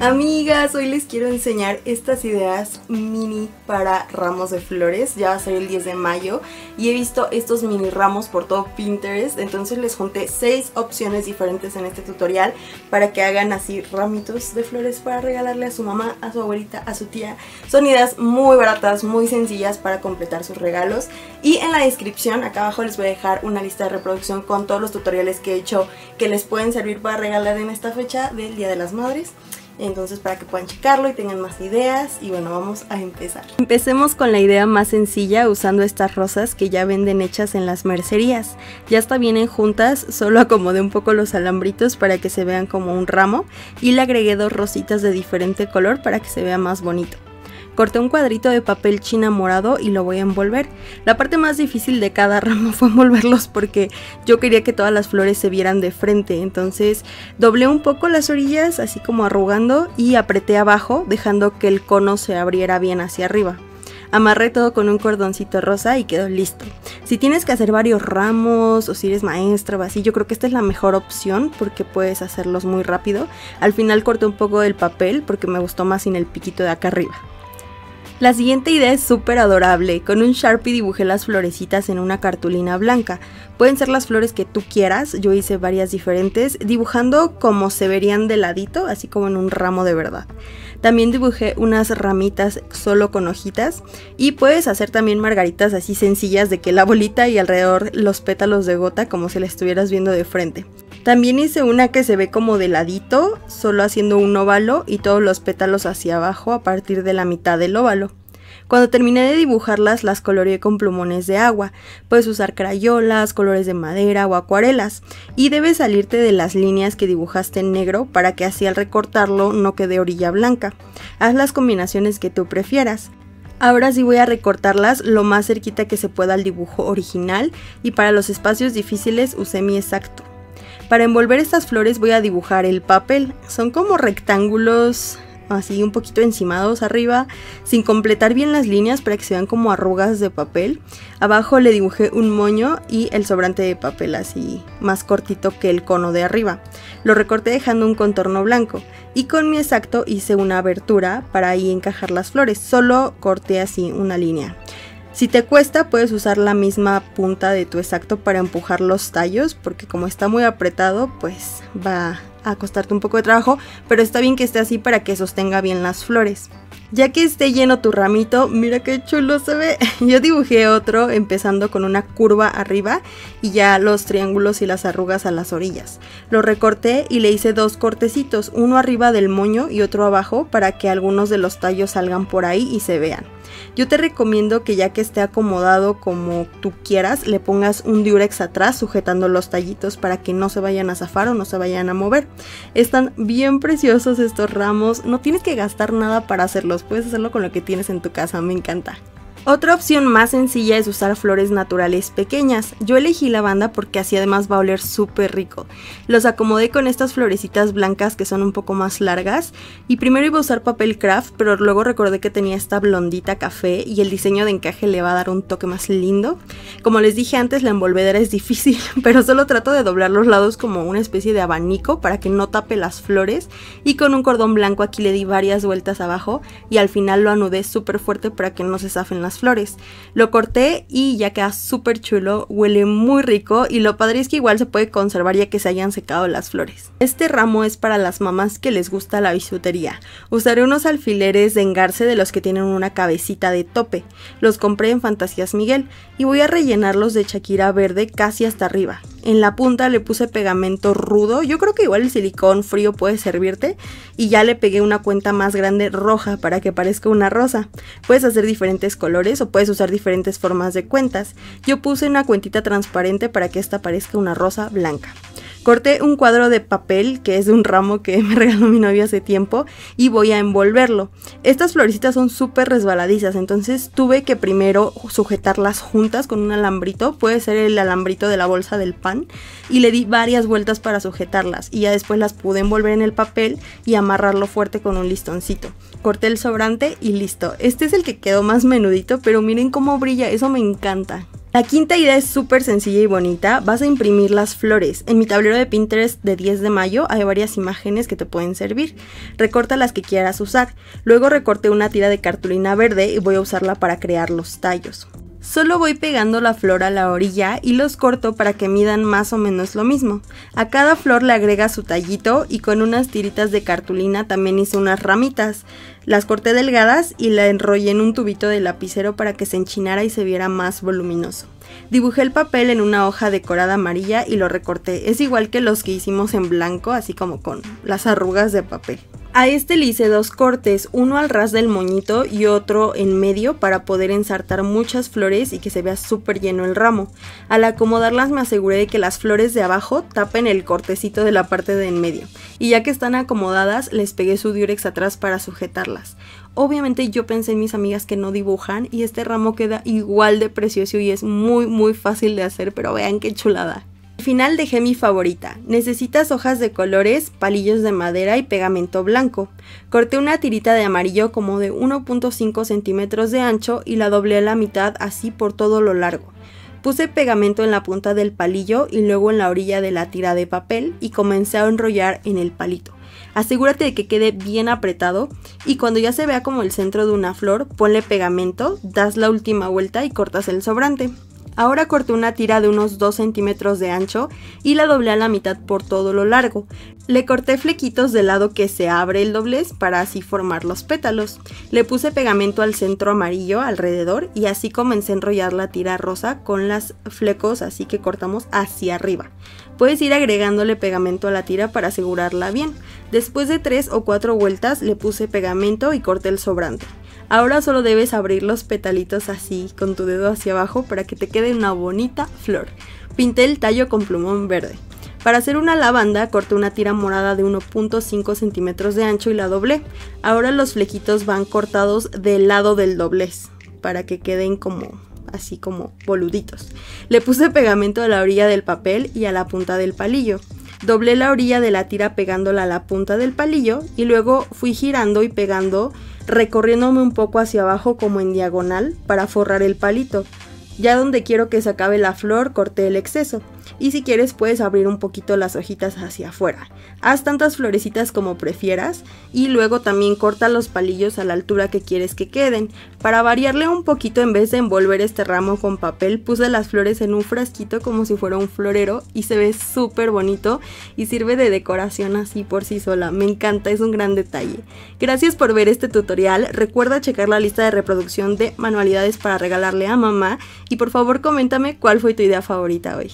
Amigas, hoy les quiero enseñar estas ideas mini para ramos de flores. Ya va a ser el 10 de mayo y he visto estos mini ramos por todo Pinterest. Entonces les junté 6 opciones diferentes en este tutorial para que hagan así ramitos de flores para regalarle a su mamá, a su abuelita, a su tía. Son ideas muy baratas, muy sencillas para completar sus regalos. Y en la descripción, acá abajo les voy a dejar una lista de reproducción con todos los tutoriales que he hecho que les pueden servir para regalar en esta fecha del Día de las Madres entonces para que puedan checarlo y tengan más ideas y bueno vamos a empezar. Empecemos con la idea más sencilla usando estas rosas que ya venden hechas en las mercerías. Ya está vienen juntas, solo acomodé un poco los alambritos para que se vean como un ramo y le agregué dos rositas de diferente color para que se vea más bonito. Corté un cuadrito de papel china morado y lo voy a envolver. La parte más difícil de cada ramo fue envolverlos porque yo quería que todas las flores se vieran de frente. Entonces doblé un poco las orillas así como arrugando y apreté abajo dejando que el cono se abriera bien hacia arriba. Amarré todo con un cordoncito rosa y quedó listo. Si tienes que hacer varios ramos o si eres maestra o así, yo creo que esta es la mejor opción porque puedes hacerlos muy rápido. Al final corté un poco del papel porque me gustó más sin el piquito de acá arriba. La siguiente idea es súper adorable. Con un Sharpie dibujé las florecitas en una cartulina blanca. Pueden ser las flores que tú quieras, yo hice varias diferentes, dibujando como se verían de ladito, así como en un ramo de verdad. También dibujé unas ramitas solo con hojitas y puedes hacer también margaritas así sencillas de que la bolita y alrededor los pétalos de gota como si la estuvieras viendo de frente. También hice una que se ve como de ladito, solo haciendo un óvalo y todos los pétalos hacia abajo a partir de la mitad del óvalo. Cuando terminé de dibujarlas, las coloreé con plumones de agua. Puedes usar crayolas, colores de madera o acuarelas. Y debes salirte de las líneas que dibujaste en negro para que así al recortarlo no quede orilla blanca. Haz las combinaciones que tú prefieras. Ahora sí voy a recortarlas lo más cerquita que se pueda al dibujo original y para los espacios difíciles usé mi exacto. Para envolver estas flores voy a dibujar el papel. Son como rectángulos así un poquito encimados arriba, sin completar bien las líneas para que se vean como arrugas de papel. Abajo le dibujé un moño y el sobrante de papel así más cortito que el cono de arriba. Lo recorté dejando un contorno blanco y con mi exacto hice una abertura para ahí encajar las flores. Solo corté así una línea. Si te cuesta, puedes usar la misma punta de tu exacto para empujar los tallos, porque como está muy apretado, pues va a costarte un poco de trabajo, pero está bien que esté así para que sostenga bien las flores. Ya que esté lleno tu ramito, mira qué chulo se ve. Yo dibujé otro empezando con una curva arriba y ya los triángulos y las arrugas a las orillas. Lo recorté y le hice dos cortecitos, uno arriba del moño y otro abajo para que algunos de los tallos salgan por ahí y se vean. Yo te recomiendo que ya que esté acomodado como tú quieras, le pongas un diurex atrás sujetando los tallitos para que no se vayan a zafar o no se vayan a mover. Están bien preciosos estos ramos, no tienes que gastar nada para hacerlos, puedes hacerlo con lo que tienes en tu casa, me encanta. Otra opción más sencilla es usar flores naturales pequeñas. Yo elegí lavanda porque así además va a oler súper rico. Los acomodé con estas florecitas blancas que son un poco más largas y primero iba a usar papel craft pero luego recordé que tenía esta blondita café y el diseño de encaje le va a dar un toque más lindo. Como les dije antes la envolvedera es difícil pero solo trato de doblar los lados como una especie de abanico para que no tape las flores y con un cordón blanco aquí le di varias vueltas abajo y al final lo anudé súper fuerte para que no se zafen flores. Lo corté y ya queda súper chulo, huele muy rico y lo padre es que igual se puede conservar ya que se hayan secado las flores. Este ramo es para las mamás que les gusta la bisutería. Usaré unos alfileres de engarce de los que tienen una cabecita de tope. Los compré en Fantasías Miguel y voy a rellenarlos de Shakira verde casi hasta arriba. En la punta le puse pegamento rudo, yo creo que igual el silicón frío puede servirte y ya le pegué una cuenta más grande roja para que parezca una rosa. Puedes hacer diferentes colores o puedes usar diferentes formas de cuentas. Yo puse una cuentita transparente para que esta parezca una rosa blanca. Corté un cuadro de papel, que es de un ramo que me regaló mi novio hace tiempo, y voy a envolverlo. Estas florecitas son súper resbaladizas, entonces tuve que primero sujetarlas juntas con un alambrito, puede ser el alambrito de la bolsa del pan, y le di varias vueltas para sujetarlas, y ya después las pude envolver en el papel y amarrarlo fuerte con un listoncito. Corté el sobrante y listo. Este es el que quedó más menudito, pero miren cómo brilla, eso me encanta. La quinta idea es súper sencilla y bonita. Vas a imprimir las flores. En mi tablero de Pinterest de 10 de mayo hay varias imágenes que te pueden servir. Recorta las que quieras usar. Luego recorté una tira de cartulina verde y voy a usarla para crear los tallos. Solo voy pegando la flor a la orilla y los corto para que midan más o menos lo mismo. A cada flor le agrega su tallito y con unas tiritas de cartulina también hice unas ramitas. Las corté delgadas y la enrollé en un tubito de lapicero para que se enchinara y se viera más voluminoso. Dibujé el papel en una hoja decorada amarilla y lo recorté. Es igual que los que hicimos en blanco, así como con las arrugas de papel. A este le hice dos cortes, uno al ras del moñito y otro en medio para poder ensartar muchas flores y que se vea súper lleno el ramo. Al acomodarlas me aseguré de que las flores de abajo tapen el cortecito de la parte de en medio. Y ya que están acomodadas, les pegué su diurex atrás para sujetarlas. Obviamente yo pensé en mis amigas que no dibujan y este ramo queda igual de precioso y es muy muy fácil de hacer, pero vean qué chulada. Al final dejé mi favorita. Necesitas hojas de colores, palillos de madera y pegamento blanco. Corté una tirita de amarillo como de 1.5 centímetros de ancho y la doblé a la mitad así por todo lo largo. Puse pegamento en la punta del palillo y luego en la orilla de la tira de papel y comencé a enrollar en el palito. Asegúrate de que quede bien apretado y cuando ya se vea como el centro de una flor, ponle pegamento, das la última vuelta y cortas el sobrante. Ahora corté una tira de unos 2 centímetros de ancho y la doblé a la mitad por todo lo largo. Le corté flequitos del lado que se abre el doblez para así formar los pétalos. Le puse pegamento al centro amarillo alrededor y así comencé a enrollar la tira rosa con las flecos así que cortamos hacia arriba. Puedes ir agregándole pegamento a la tira para asegurarla bien. Después de 3 o 4 vueltas le puse pegamento y corté el sobrante. Ahora solo debes abrir los petalitos así, con tu dedo hacia abajo, para que te quede una bonita flor. Pinté el tallo con plumón verde. Para hacer una lavanda corté una tira morada de 1.5 centímetros de ancho y la doblé. Ahora los flequitos van cortados del lado del doblez, para que queden como así como boluditos. Le puse pegamento a la orilla del papel y a la punta del palillo. Doblé la orilla de la tira pegándola a la punta del palillo y luego fui girando y pegando recorriéndome un poco hacia abajo como en diagonal para forrar el palito. Ya donde quiero que se acabe la flor, corté el exceso. Y si quieres puedes abrir un poquito las hojitas hacia afuera. Haz tantas florecitas como prefieras y luego también corta los palillos a la altura que quieres que queden. Para variarle un poquito en vez de envolver este ramo con papel puse las flores en un frasquito como si fuera un florero y se ve súper bonito y sirve de decoración así por sí sola. Me encanta, es un gran detalle. Gracias por ver este tutorial. Recuerda checar la lista de reproducción de manualidades para regalarle a mamá y por favor coméntame cuál fue tu idea favorita hoy.